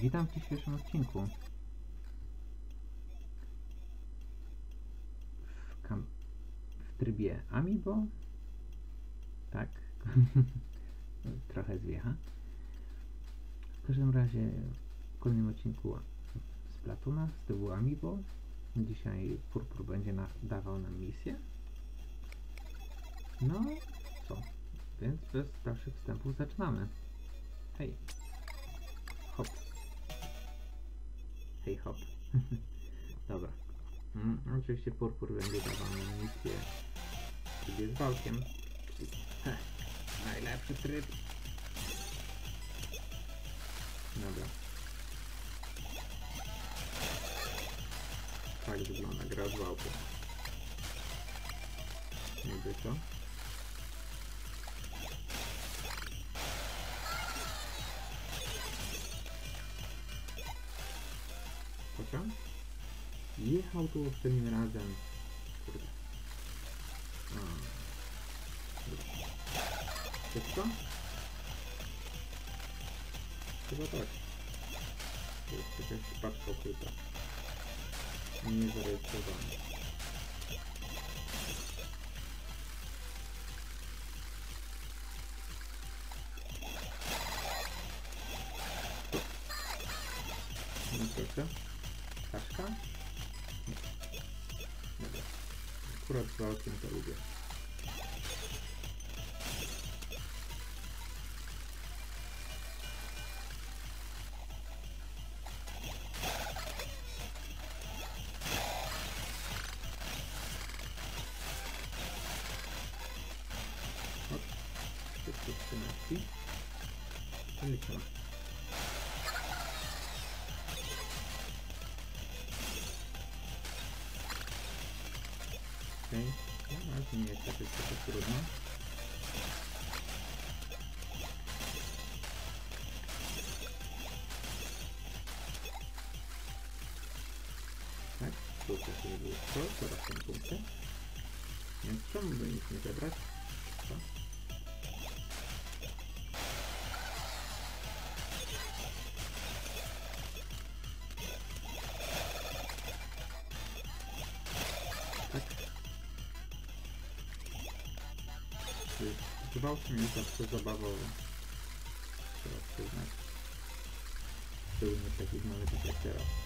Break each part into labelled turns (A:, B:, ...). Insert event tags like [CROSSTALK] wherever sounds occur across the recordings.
A: Witam w dzisiejszym odcinku. W, kam- w trybie Amiibo. Tak. [LAUGHS] Trochę zwiecha. W każdym razie w kolejnym odcinku z Platuna z tyłu Amiibo. Dzisiaj Purpur będzie na- dawał nam misję. No, co? Więc bez dalszych wstępów zaczynamy. Hej. Hop. Hej hop. [LAUGHS] Dobra. Mm, oczywiście Purpur będzie dawał w trybie z walkiem. Heh, [LAUGHS] najlepszy tryb. Dobra. Tak wygląda gra z wałkiem. Niby co? Proszę? Jechał tu poprzednim razem. Kurde. A. Wszystko? Chyba tak. To jest jakaś paczka ukryta. Nie zarejestrowana. Akurat z To sobie było to, teraz ten punkty. Więc czemu by nic nie zebrać? Co? Tak. Gwałt mnie zawsze zabawowy. Trzeba przyznać. Był nie taki znany tak jak teraz.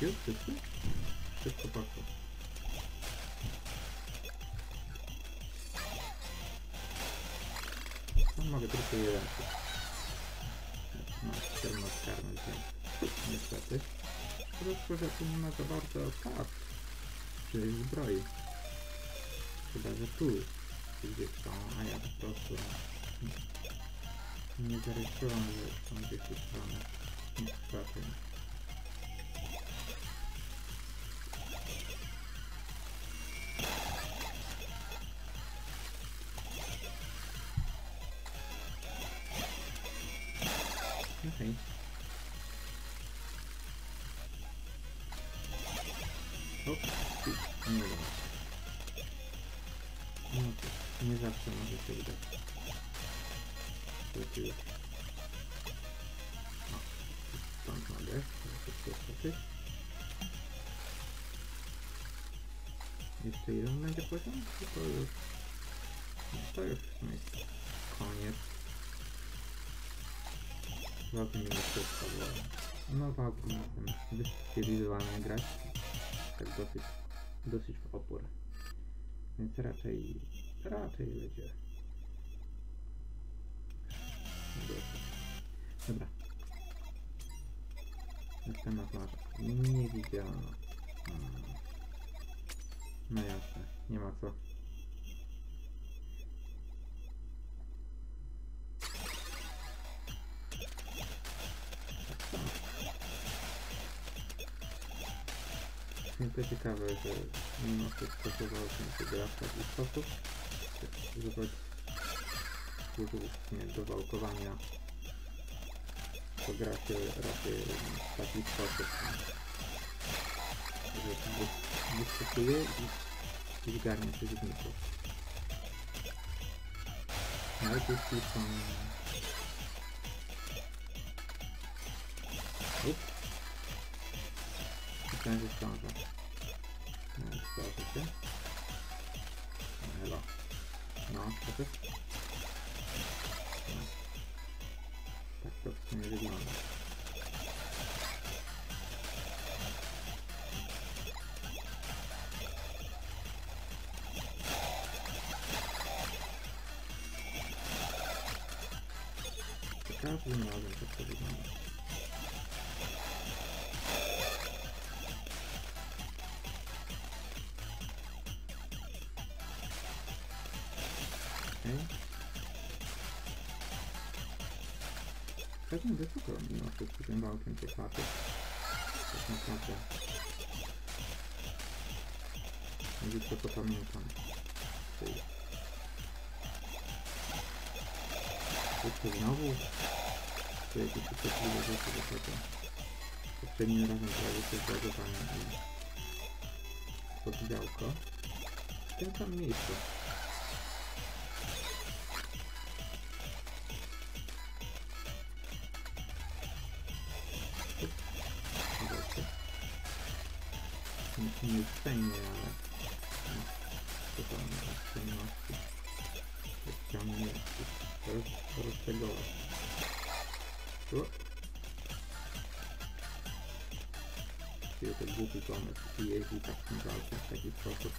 A: Już wszyscy? Szybko poszło. No, mogę tylko jeden. No, trzeba skarnąć, więc niestety. Tylko, że tu nie ma za bardzo kas czy zbroi. Chyba, że tu gdzieś są, a ja po prostu nie zarejestrowałem, że są gdzieś tu strony. Niestety. Jeszcze jeden będzie poziom? To już... To już jest koniec. Wałkiem nie wszystko, bo no wałkiem jestem wyspecjalizowany grać. Tak dosyć, dosyć w opór. Więc raczej, raczej będzie. Dobra. Następna plaża. Nie widziano. Hmm. No jasne, nie ma co. Mnie to ciekawe, że mimo wszystko chował się gra w taki sposób, żeby służył nie do wałkowania to gra się raczej w taki sposób, że wy- wyskakuje i, i zgarnia przeciwników. Nawet jeśli są... Ups. Myślałem, że zdążę. No, zdążę się. No, Elo. No, to też... No. Tak to w sumie wygląda. Za każdym razem tak to wygląda. Okej. Pewnie wysoko mimo wszystko tym wałkiem tej klapy. Tak naprawdę. Mówię to co pamiętam. Tej. Jeszcze znowu? To jakieś uciekliwe rzeczy do tego. Poprzednim razem prawie się zładowałem i pod działko. W tym samym miejscu. Zobaczcie. Nic nie jest fajnie, ale... No, to tam na przyjemności. Jak chciałem nie Teraz roztegować. O! Czyli to głupi pomysł i jeździ tak tym walkiem w taki sposób.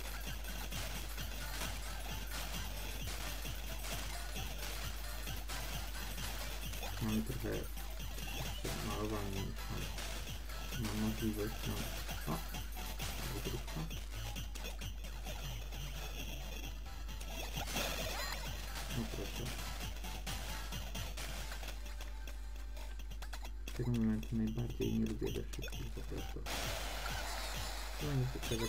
A: Mamy trochę malowanie więc mam, mam możliwość no. O! W tego momentu najbardziej nie lubię we wszystkich po prostu. No nie chcę tego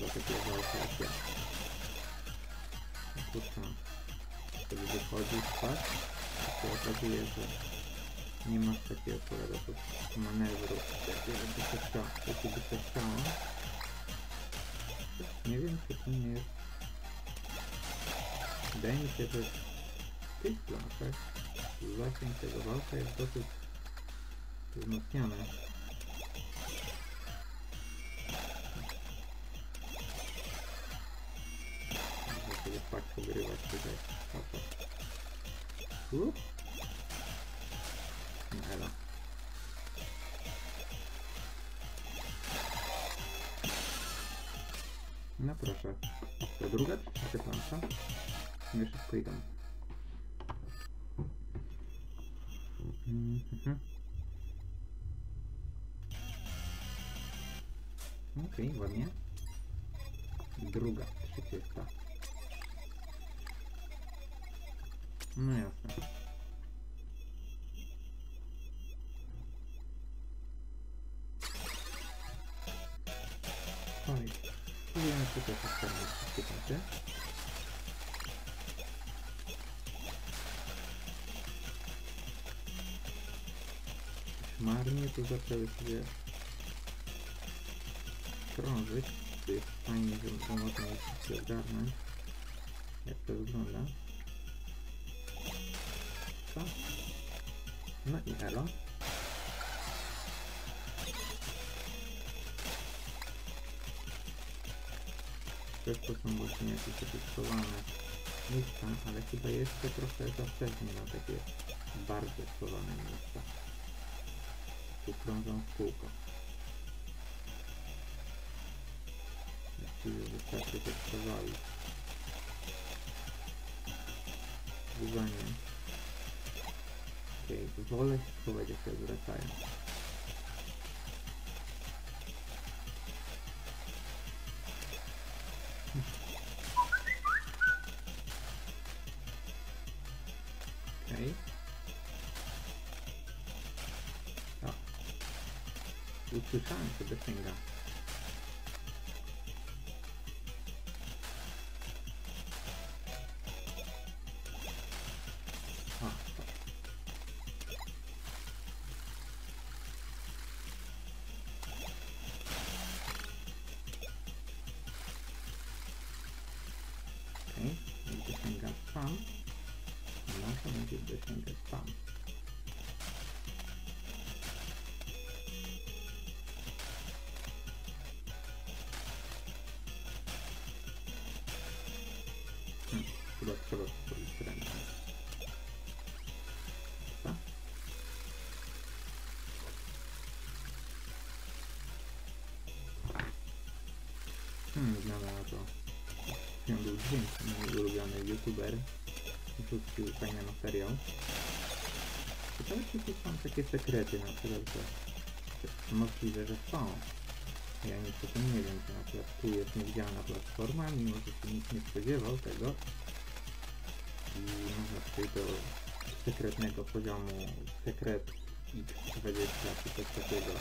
A: Walka jak ja. Kurczę. Wtedy wychodzisz, tak? I się okazuje, że nie masz takiego pole do manewru, jakiego by się chciało. Jeśli by się chciało, nie wiem, czy to nie jest... Wydaje mi się, że w tych planszach zasięg tego walka jest dosyć wzmocniony. Sobie tak pogrywać tutaj. Oto. Up. No elo. No proszę. To druga czy trzecia plansza? Nie szybko idą. Mhm. Okej, ładnie. Druga, trzydziesta. No jasne. Oj, spróbujemy tutaj postawić wszystkie takie. Szmarnie tu zaczęły sobie krążyć. To jest fajnie, że to można się ogarnąć. Jak to wygląda. Co? No i elo. To są właśnie jakieś schowane miejsca, ale chyba jeszcze trochę za wcześnie na takie bardzo schowane miejsca. Tu krążą w kółko. Właściwie wystarczy to przewalić. Zbudzanie. Okay. Okej, okay, wolę powiedzieć, jak wracają. Okej. Okay. O. Usłyszałem the finger. Chyba trzeba zrobić. Co? Hmm, zmiana na to. Miał był dźwięk, mój ulubiony youtuber. Wrzucił fajny materiał. Ciekawe czy tu są takie sekrety, na przykład, że możliwe, że są. Ja niestety nie wiem, że na przykład tu jest niewidzialna platforma, mimo że się nikt nie spodziewał tego. Przejść do sekretnego poziomu sekret X20 czy coś takiego.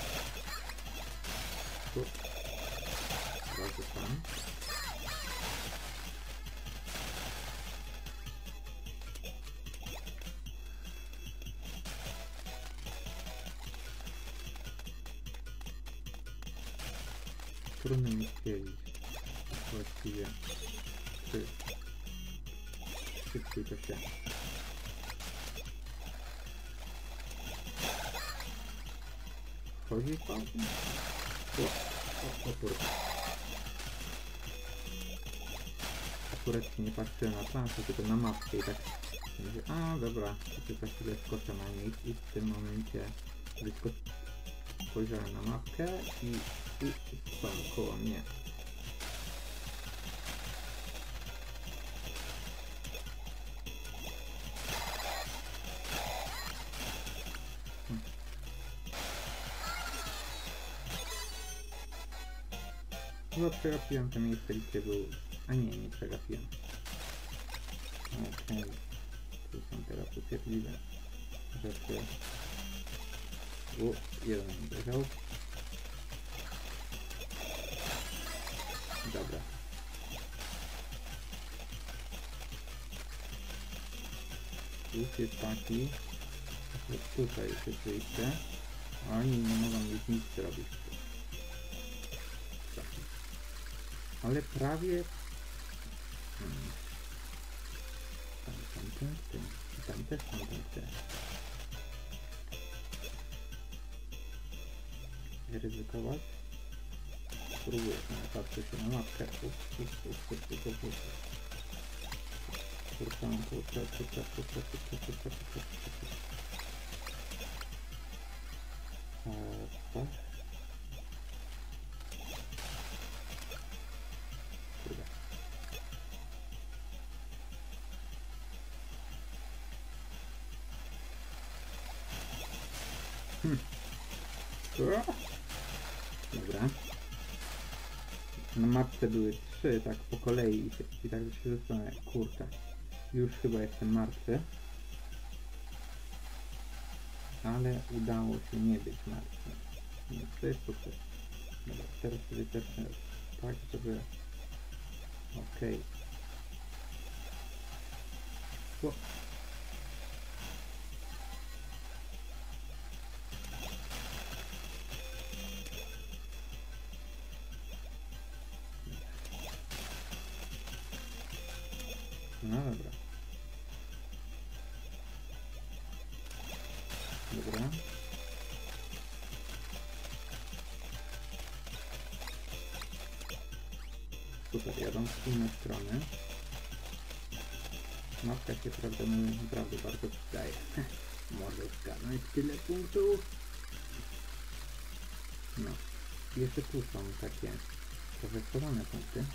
A: Tu. Bardzo tam. Trudno mi stwierdzić właściwie się chodzi po tym? O, o, o kurde. Akurat nie patrzyłem na planszę, tylko na mapkę i tak a dobra, to za chwilę skoczę na nich i w tym momencie wysko... spojrzałem na mapkę i, i, i koło mnie. Przegapiłem to miejsce, gdzie był... A nie, nie przegapiłem. Okej. Tu są teraz upierdliwe rzeczy. U, jeden uderzał. Dobra. Plus jest taki, że tutaj jest a Oni nie mogą już nic zrobić. Ale prawie... Hmm. Tam są punkty. I tam też są punkty. Nie ryzykować. Spróbuję no, patrzę się na mapkę. Ups, ups, ups, ups, ups, ups, ups. Kurczę, kurczę, kurczę, kurczę, kurczę, kurczę, kurczę, kurczę. Eee, tak. Mapce były trzy, tak po kolei i, się, i tak się zastanawiam, kurczę. Już chyba jestem martwy. Ale udało się nie być martwy. Więc to jest sukces. Dobra, teraz sobie zacznę tak, żeby... Okej. Okay. Super, jadą w inne strony. Mapka się prawdę mówiąc naprawdę bardzo przydaje. [LAUGHS] Może zgarnąć tyle punktów. No. Jeszcze tu są takie trochę punkty.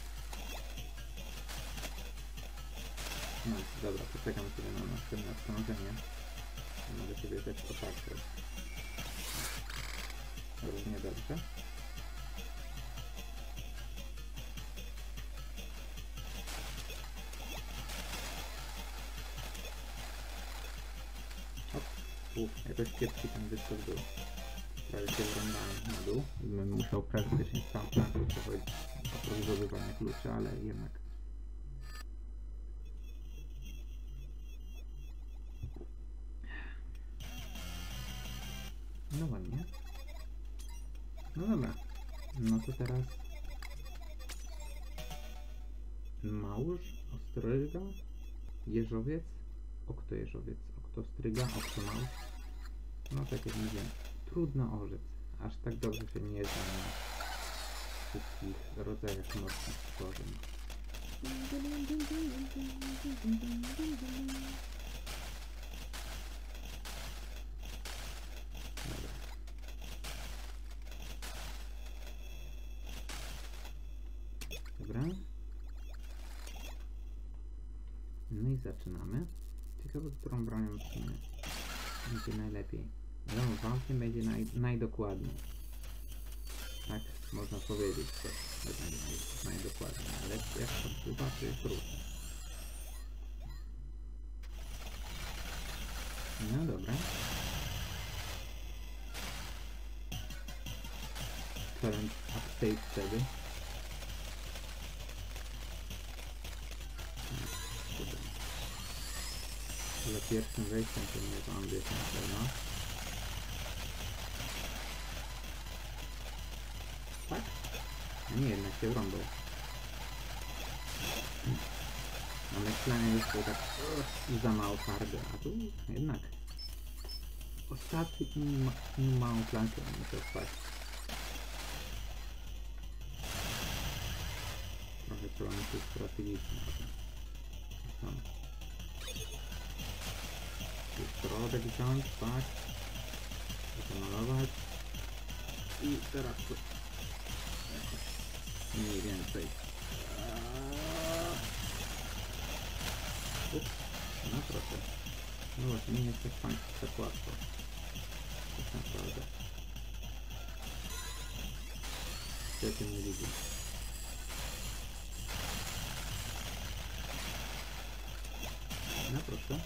A: No, dobra, poczekam sobie na następne odkrążenie. Mogę sobie też popatrzeć. Równie dobrze. Hop. Uf, jakoś kiepski ten wyskok był. prawie się wrąbałem na dół. Bym musiał praktycznie całą planszą przechodzić oprócz zdobywania kluczy, ale jednak. No ładnie. No dobra. No to teraz Małż, Ostryga, Jeżowiec, Okto Jeżowiec, Okto Stryga, Małż. No tak jak mówię, trudno orzec. Aż tak dobrze się nie znam na wszystkich rodzajach morskich stworzeń. Dobra. No i zaczynamy. Ciekawe, którą bronią będzie najlepiej. Wiadomo, wałkiem będzie naj, najdokładniej. Tak, można powiedzieć, że będzie naj, najdokładniej, ale jak bywa, to jest różnie. No dobra. Challenge update wtedy. Za pierwszym wejściem to nie to ambient na pewno. Tak? A nie, jednak się wrąbał. A myślenie już było tak uff, za mało twarde, a tu jednak ostatnią małą flankę muszę wpaść. Trochę trzeba myśleć strategicznie o tym. Tam. Tu środek wziąć, tak. Zamalować. I teraz tu jakoś mniej więcej. Eee. Ups, no proszę. No właśnie, nie jest tak, fajnie, tak łatwo. Tak naprawdę. Świetnie nie widzę. No proszę.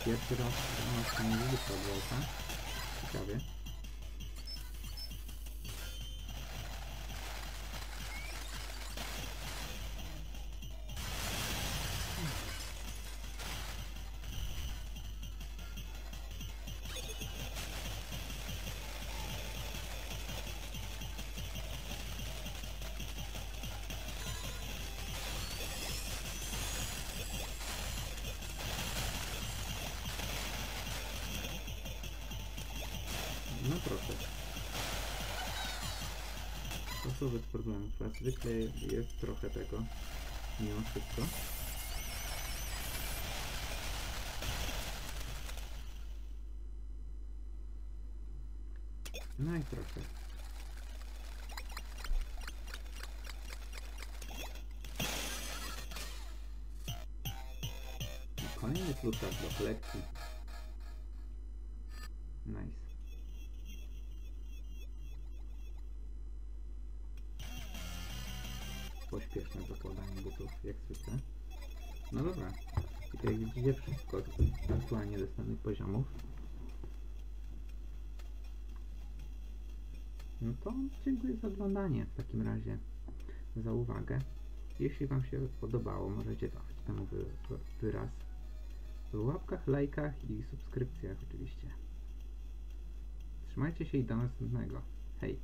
A: U. Pierwszy raz u nas to nie widzi podwórka. Ciekawie. No proszę. To są bez problemów. Jak zwykle jest trochę tego. Mimo wszystko. No i proszę. Kolejny kluczak do kolekcji. Pośpieszne zakładanie butów, jak zwykle. No dobra, i tutaj widzicie wszystko aktualnie dostępnych poziomów. No to dziękuję za oglądanie w takim razie, za uwagę. Jeśli Wam się podobało, możecie dawać temu wy, wy, wyraz w łapkach, lajkach i subskrypcjach oczywiście. Trzymajcie się i do następnego. Hej!